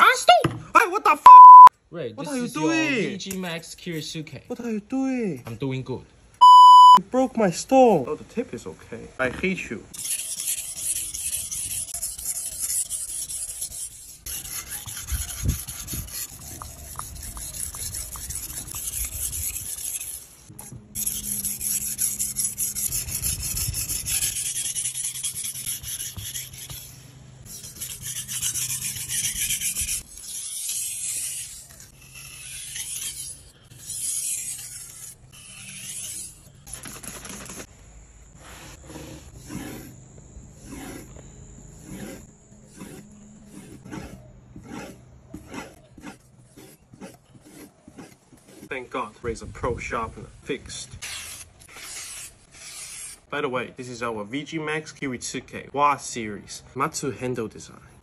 Ah, stop! Hey, what the f? Ray, What are you is doing? your VG Max Kiritsuke. What are you doing? I'm doing good. You broke my stone. Oh, the tip is okay. I hate you. Thank God, Razor Pro sharpener fixed. By the way, this is our VG Max Kiritsuke WA series Matsu handle design.